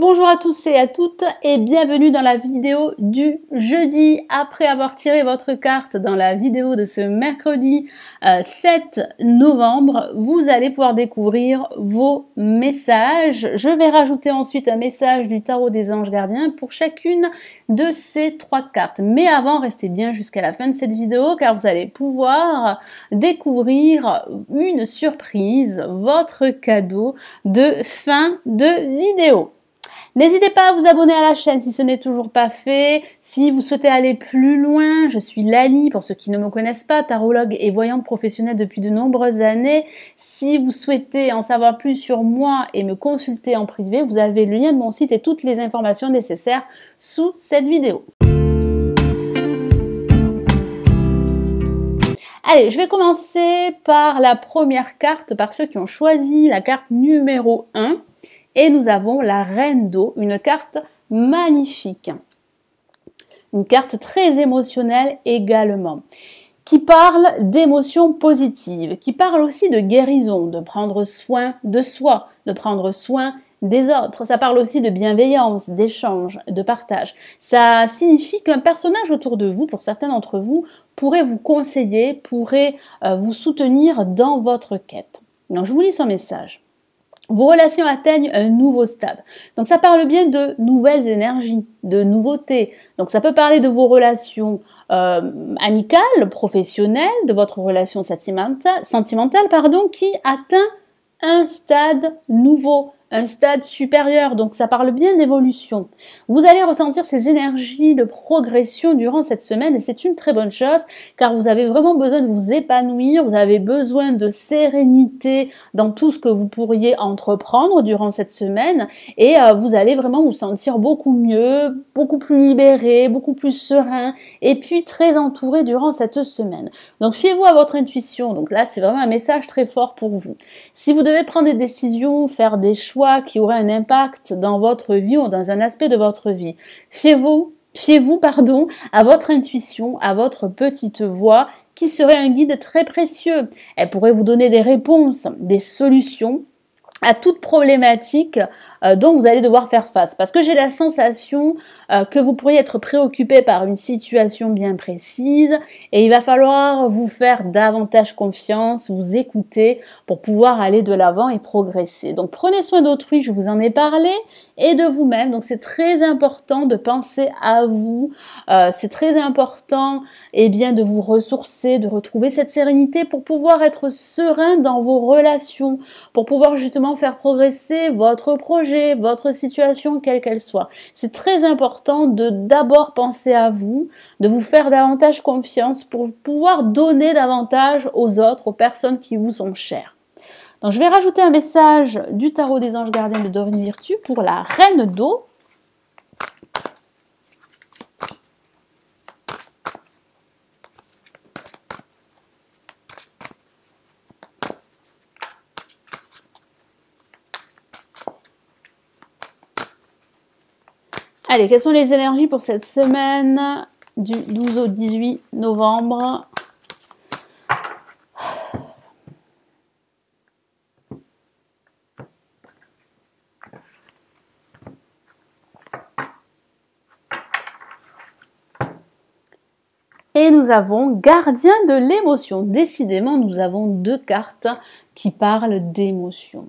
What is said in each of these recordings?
Bonjour à tous et à toutes et bienvenue dans la vidéo du jeudi. Après avoir tiré votre carte dans la vidéo de ce mercredi 7 euh, novembre, vous allez pouvoir découvrir vos messages. Je vais rajouter ensuite un message du tarot des anges gardiens pour chacune de ces trois cartes. Mais avant, restez bien jusqu'à la fin de cette vidéo car vous allez pouvoir découvrir une surprise, votre cadeau de fin de vidéo. N'hésitez pas à vous abonner à la chaîne si ce n'est toujours pas fait. Si vous souhaitez aller plus loin, je suis Lali, pour ceux qui ne me connaissent pas, tarologue et voyante professionnelle depuis de nombreuses années. Si vous souhaitez en savoir plus sur moi et me consulter en privé, vous avez le lien de mon site et toutes les informations nécessaires sous cette vidéo. Allez, je vais commencer par la première carte, par ceux qui ont choisi la carte numéro 1. Et nous avons la reine d'eau, une carte magnifique. Une carte très émotionnelle également qui parle d'émotions positives, qui parle aussi de guérison, de prendre soin de soi, de prendre soin des autres. Ça parle aussi de bienveillance, d'échange, de partage. Ça signifie qu'un personnage autour de vous, pour certains d'entre vous, pourrait vous conseiller, pourrait euh, vous soutenir dans votre quête. Donc je vous lis son message vos relations atteignent un nouveau stade. Donc ça parle bien de nouvelles énergies, de nouveautés. Donc ça peut parler de vos relations euh, amicales, professionnelles, de votre relation sentimentale, sentimentale pardon, qui atteint un stade nouveau un stade supérieur, donc ça parle bien d'évolution. Vous allez ressentir ces énergies de progression durant cette semaine et c'est une très bonne chose car vous avez vraiment besoin de vous épanouir, vous avez besoin de sérénité dans tout ce que vous pourriez entreprendre durant cette semaine et euh, vous allez vraiment vous sentir beaucoup mieux, beaucoup plus libéré, beaucoup plus serein et puis très entouré durant cette semaine. Donc fiez-vous à votre intuition, donc là c'est vraiment un message très fort pour vous. Si vous devez prendre des décisions, faire des choix, qui aurait un impact dans votre vie ou dans un aspect de votre vie. Fiez-vous, fiez-vous, pardon, à votre intuition, à votre petite voix qui serait un guide très précieux. Elle pourrait vous donner des réponses, des solutions à toute problématique euh, dont vous allez devoir faire face. Parce que j'ai la sensation euh, que vous pourriez être préoccupé par une situation bien précise et il va falloir vous faire davantage confiance, vous écouter pour pouvoir aller de l'avant et progresser. Donc prenez soin d'autrui, je vous en ai parlé, et de vous-même. Donc c'est très important de penser à vous. Euh, c'est très important eh bien, de vous ressourcer, de retrouver cette sérénité pour pouvoir être serein dans vos relations, pour pouvoir justement faire progresser votre projet, votre situation, quelle qu'elle soit. C'est très important de d'abord penser à vous, de vous faire davantage confiance pour pouvoir donner davantage aux autres, aux personnes qui vous sont chères. Donc je vais rajouter un message du tarot des anges gardiens de Dorine Virtue pour la reine d'eau. Allez, quelles sont les énergies pour cette semaine du 12 au 18 novembre? Et nous avons gardien de l'émotion. Décidément, nous avons deux cartes qui parlent d'émotion.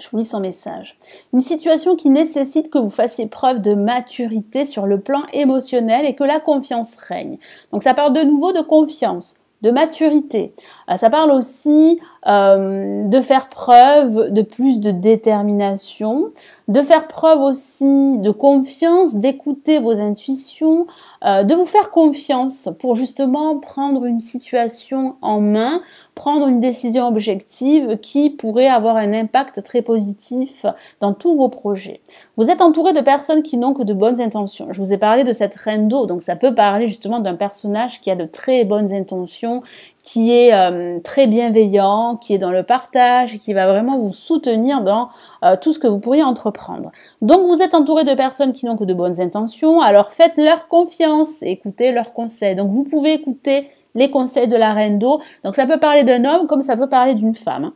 Je vous lis son message. Une situation qui nécessite que vous fassiez preuve de maturité sur le plan émotionnel et que la confiance règne. Donc ça parle de nouveau de confiance, de maturité. Euh, ça parle aussi euh, de faire preuve de plus de détermination, de faire preuve aussi de confiance, d'écouter vos intuitions, euh, de vous faire confiance pour justement prendre une situation en main, prendre une décision objective qui pourrait avoir un impact très positif dans tous vos projets. Vous êtes entouré de personnes qui n'ont que de bonnes intentions. Je vous ai parlé de cette reine d'eau, donc ça peut parler justement d'un personnage qui a de très bonnes intentions, qui est euh, très bienveillant, qui est dans le partage, qui va vraiment vous soutenir dans euh, tout ce que vous pourriez entreprendre. Donc vous êtes entouré de personnes qui n'ont que de bonnes intentions, alors faites-leur confiance, écoutez leurs conseils. Donc vous pouvez écouter les conseils de la reine d'eau. Donc ça peut parler d'un homme comme ça peut parler d'une femme.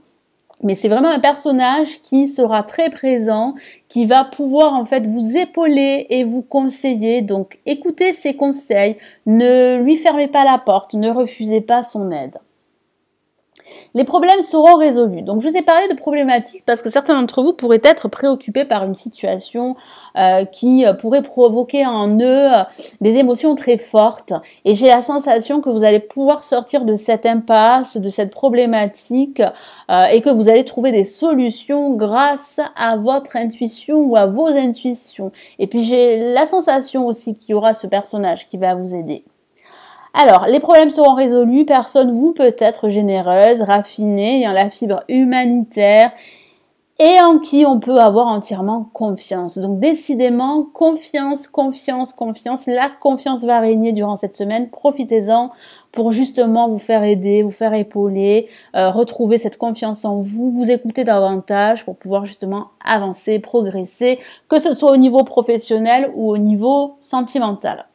Mais c'est vraiment un personnage qui sera très présent, qui va pouvoir en fait vous épauler et vous conseiller. Donc écoutez ses conseils, ne lui fermez pas la porte, ne refusez pas son aide. Les problèmes seront résolus. Donc je vous ai parlé de problématiques parce que certains d'entre vous pourraient être préoccupés par une situation euh, qui euh, pourrait provoquer en eux euh, des émotions très fortes. Et j'ai la sensation que vous allez pouvoir sortir de cette impasse, de cette problématique et que vous allez trouver des solutions grâce à votre intuition ou à vos intuitions. Et puis j'ai la sensation aussi qu'il y aura ce personnage qui va vous aider. Alors, les problèmes seront résolus, personne vous peut être généreuse, raffinée, ayant la fibre humanitaire et en qui on peut avoir entièrement confiance. Donc décidément, confiance, confiance, confiance. La confiance va régner durant cette semaine. Profitez-en pour justement vous faire aider, vous faire épauler, euh, retrouver cette confiance en vous, vous écouter davantage pour pouvoir justement avancer, progresser, que ce soit au niveau professionnel ou au niveau sentimental.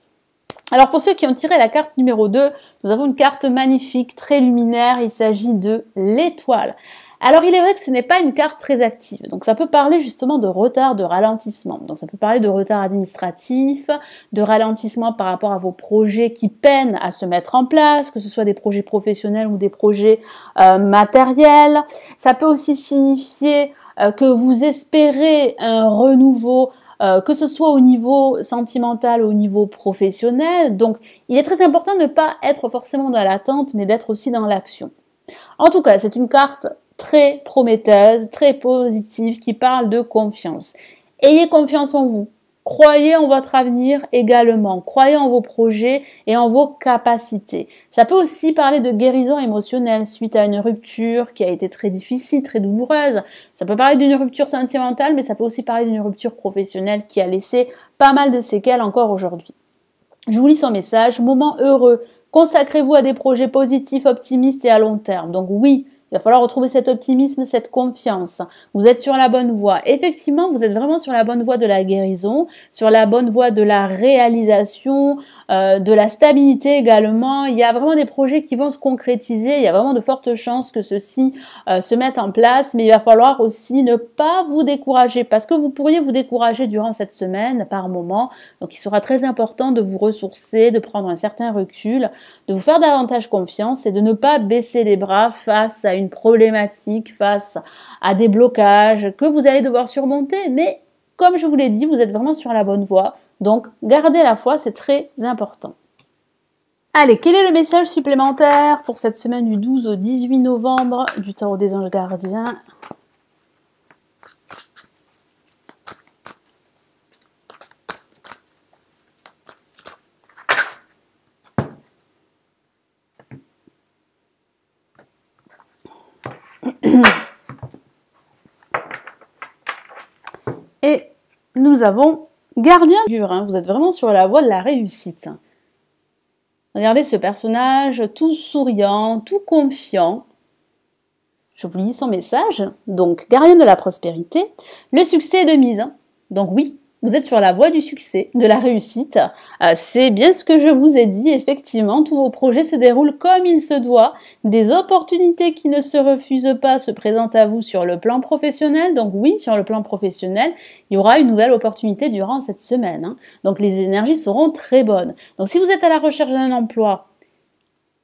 Alors pour ceux qui ont tiré la carte numéro 2, nous avons une carte magnifique, très luminaire, il s'agit de l'étoile. Alors il est vrai que ce n'est pas une carte très active, donc ça peut parler justement de retard, de ralentissement. Donc ça peut parler de retard administratif, de ralentissement par rapport à vos projets qui peinent à se mettre en place, que ce soit des projets professionnels ou des projets euh, matériels. Ça peut aussi signifier euh, que vous espérez un renouveau euh, que ce soit au niveau sentimental ou au niveau professionnel. Donc, il est très important de ne pas être forcément dans l'attente, mais d'être aussi dans l'action. En tout cas, c'est une carte très prometteuse, très positive, qui parle de confiance. Ayez confiance en vous. Croyez en votre avenir également. Croyez en vos projets et en vos capacités. Ça peut aussi parler de guérison émotionnelle suite à une rupture qui a été très difficile, très douloureuse. Ça peut parler d'une rupture sentimentale, mais ça peut aussi parler d'une rupture professionnelle qui a laissé pas mal de séquelles encore aujourd'hui. Je vous lis son message. Moment heureux. Consacrez-vous à des projets positifs, optimistes et à long terme. Donc oui, il va falloir retrouver cet optimisme, cette confiance. Vous êtes sur la bonne voie. Effectivement, vous êtes vraiment sur la bonne voie de la guérison, sur la bonne voie de la réalisation, euh, de la stabilité également. Il y a vraiment des projets qui vont se concrétiser. Il y a vraiment de fortes chances que ceux-ci euh, se mettent en place. Mais il va falloir aussi ne pas vous décourager parce que vous pourriez vous décourager durant cette semaine par moment. Donc il sera très important de vous ressourcer, de prendre un certain recul, de vous faire davantage confiance et de ne pas baisser les bras face à une problématique, face à des blocages que vous allez devoir surmonter, mais comme je vous l'ai dit, vous êtes vraiment sur la bonne voie. Donc, gardez la foi, c'est très important. Allez, quel est le message supplémentaire pour cette semaine du 12 au 18 novembre du Tarot des Anges Gardiens? Et nous avons gardien dur, hein. vous êtes vraiment sur la voie de la réussite. Regardez ce personnage tout souriant, tout confiant. Je vous lis son message. Donc, gardien de la prospérité, le succès est de mise. Donc oui, vous êtes sur la voie du succès, de la réussite. Euh, c'est bien ce que je vous ai dit, effectivement, tous vos projets se déroulent comme il se doit. Des opportunités qui ne se refusent pas se présentent à vous sur le plan professionnel. Donc oui, sur le plan professionnel, il y aura une nouvelle opportunité durant cette semaine. Hein. Donc les énergies seront très bonnes. Donc si vous êtes à la recherche d'un emploi,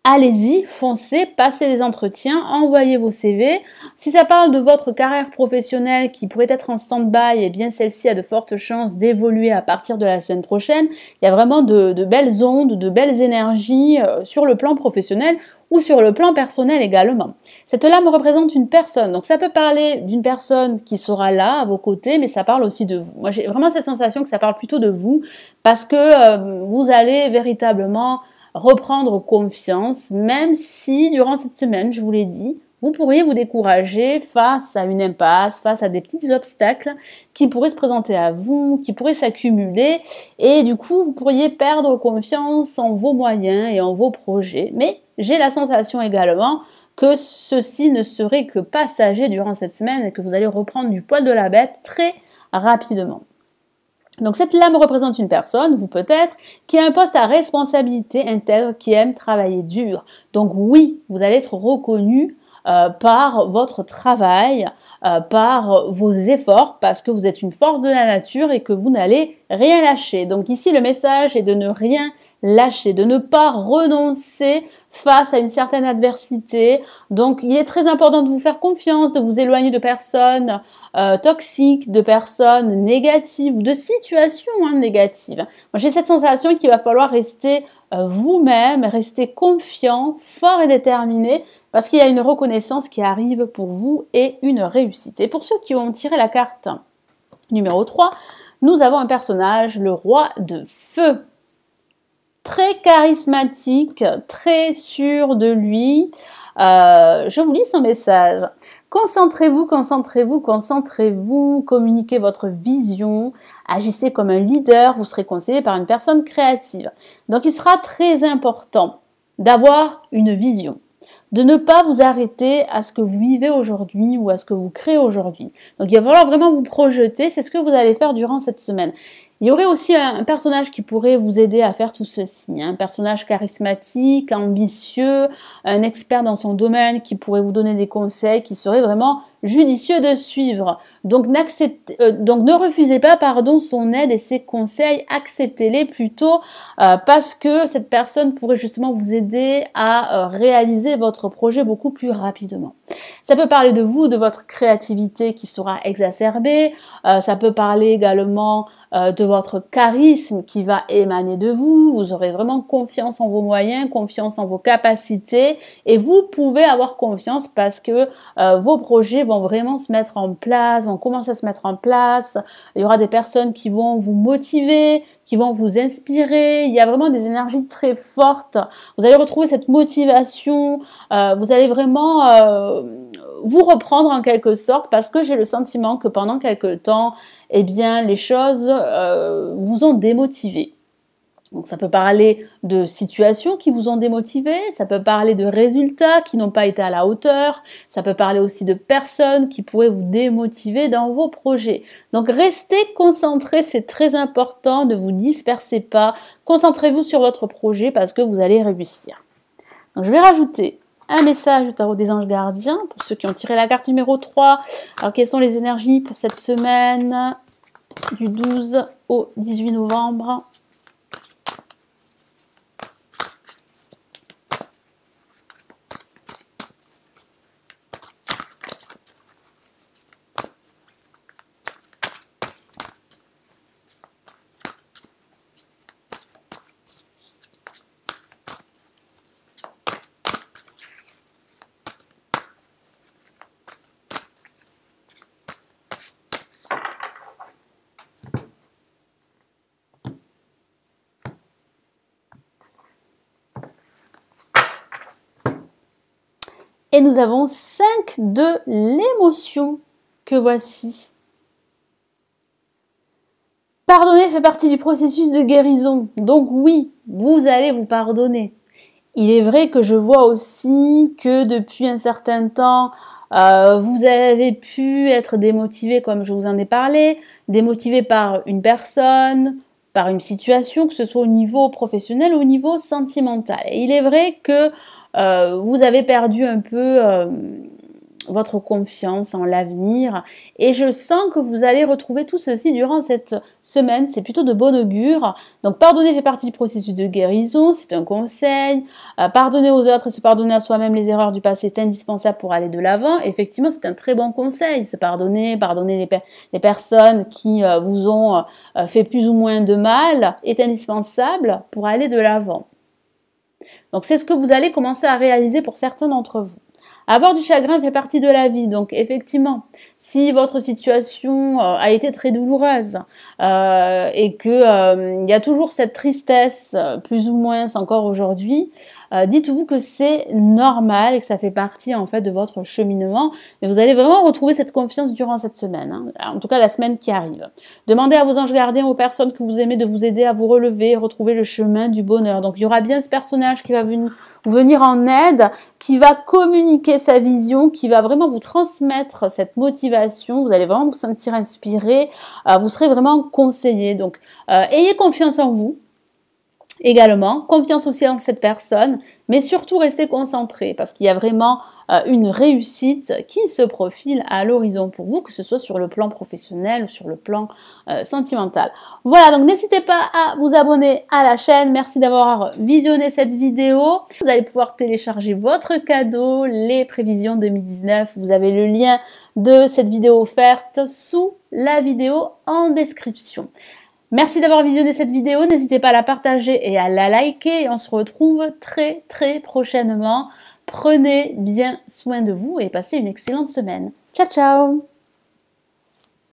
allez-y, foncez, passez des entretiens, envoyez vos CV. Si ça parle de votre carrière professionnelle qui pourrait être en stand-by, eh bien celle-ci a de fortes chances d'évoluer à partir de la semaine prochaine. Il y a vraiment de, belles ondes, de belles énergies euh, sur le plan professionnel ou sur le plan personnel également. Cette lame représente une personne, donc ça peut parler d'une personne qui sera là à vos côtés, mais ça parle aussi de vous. Moi j'ai vraiment cette sensation que ça parle plutôt de vous, parce que euh, vous allez véritablement reprendre confiance, même si durant cette semaine, je vous l'ai dit, vous pourriez vous décourager face à une impasse, face à des petits obstacles qui pourraient se présenter à vous, qui pourraient s'accumuler, et du coup, vous pourriez perdre confiance en vos moyens et en vos projets. Mais j'ai la sensation également que ceci ne serait que passager durant cette semaine et que vous allez reprendre du poil de la bête très rapidement. Donc cette lame représente une personne, vous peut-être, qui a un poste à responsabilité intègre, qui aime travailler dur. Donc oui, vous allez être reconnu par votre travail, par vos efforts, parce que vous êtes une force de la nature et que vous n'allez rien lâcher. Donc ici, le message est de ne rien lâcher, de ne pas renoncer face à une certaine adversité. Donc il est très important de vous faire confiance, de vous éloigner de personnes euh, toxiques, de personnes négatives, de situations hein, négatives. Moi j'ai cette sensation qu'il va falloir rester euh, vous-même, rester confiant, fort et déterminé, parce qu'il y a une reconnaissance qui arrive pour vous et une réussite. Et pour ceux qui ont tiré la carte numéro 3, nous avons un personnage, le roi de feu très charismatique, très sûr de lui. Euh, je vous lis son message. Concentrez-vous, concentrez-vous, concentrez-vous, communiquez votre vision, agissez comme un leader, vous serez conseillé par une personne créative. Donc il sera très important d'avoir une vision, de ne pas vous arrêter à ce que vous vivez aujourd'hui ou à ce que vous créez aujourd'hui. Donc il va falloir vraiment vous projeter, c'est ce que vous allez faire durant cette semaine. Il y aurait aussi un, personnage qui pourrait vous aider à faire tout ceci. Hein. Un personnage charismatique, ambitieux, un expert dans son domaine qui pourrait vous donner des conseils qui seraient vraiment judicieux de suivre. Donc, euh, donc ne refusez pas pardon, son aide et ses conseils, acceptez-les plutôt euh, parce que cette personne pourrait justement vous aider à euh, réaliser votre projet beaucoup plus rapidement. Ça peut parler de vous, de votre créativité qui sera exacerbée, ça peut parler également de votre charisme qui va émaner de vous, vous aurez vraiment confiance en vos moyens, confiance en vos capacités et vous pouvez avoir confiance parce que vos projets vont vraiment se mettre en place, vont commencer à se mettre en place. Il y aura des personnes qui vont vous motiver, qui vont vous inspirer. Il y a vraiment des énergies très fortes. Vous allez retrouver cette motivation. Euh, vous allez vraiment euh, vous reprendre en quelque sorte parce que j'ai le sentiment que pendant quelque temps, eh bien, les choses euh, vous ont démotivé. Donc ça peut parler de situations qui vous ont démotivé, ça peut parler de résultats qui n'ont pas été à la hauteur, ça peut parler aussi de personnes qui pourraient vous démotiver dans vos projets. Donc restez concentrés, c'est très important, ne vous dispersez pas, concentrez-vous sur votre projet parce que vous allez réussir. Je vais rajouter un message du tarot des anges gardiens pour ceux qui ont tiré la carte numéro 3. Alors quelles sont les énergies pour cette semaine du 12 au 18 novembre? Et nous avons 5 de l'émotion que voici. Pardonner fait partie du processus de guérison. Donc oui, vous allez vous pardonner. Il est vrai que je vois aussi que depuis un certain temps, euh, vous avez pu être démotivé, comme je vous en ai parlé, démotivé par une personne, par une situation, que ce soit au niveau professionnel ou au niveau sentimental. Et il est vrai que euh, vous avez perdu un peu euh, votre confiance en l'avenir et je sens que vous allez retrouver tout ceci durant cette semaine, c'est plutôt de bon augure. Donc pardonner fait partie du processus de guérison, c'est un conseil. Euh, pardonner aux autres et se pardonner à soi-même les erreurs du passé est indispensable pour aller de l'avant. Effectivement, c'est un très bon conseil, se pardonner, pardonner les, personnes qui vous ont fait plus ou moins de mal est indispensable pour aller de l'avant. Donc c'est ce que vous allez commencer à réaliser pour certains d'entre vous. Avoir du chagrin fait partie de la vie, donc effectivement, si votre situation euh, a été très douloureuse euh, et que euh, il y a toujours cette tristesse, plus ou moins encore aujourd'hui, euh, dites-vous que c'est normal et que ça fait partie en fait de votre cheminement. Mais vous allez vraiment retrouver cette confiance durant cette semaine, hein. en tout cas la semaine qui arrive. Demandez à vos anges gardiens, aux personnes que vous aimez, de vous aider à vous relever, retrouver le chemin du bonheur. Donc il y aura bien ce personnage qui va venir, en aide, qui va communiquer sa vision, qui va vraiment vous transmettre cette motivation. Vous allez vraiment vous sentir inspiré, euh, vous serez vraiment conseillé. Donc euh, ayez confiance en vous. Également. Confiance aussi en cette personne, mais surtout restez concentré parce qu'il y a vraiment euh, une réussite qui se profile à l'horizon pour vous, que ce soit sur le plan professionnel ou sur le plan euh, sentimental. Voilà, donc n'hésitez pas à vous abonner à la chaîne. Merci d'avoir visionné cette vidéo. Vous allez pouvoir télécharger votre cadeau, les prévisions 2019. Vous avez le lien de cette vidéo offerte sous la vidéo en description. Merci d'avoir visionné cette vidéo, n'hésitez pas à la partager et à la liker. On se retrouve très très prochainement. Prenez bien soin de vous et passez une excellente semaine. Ciao ciao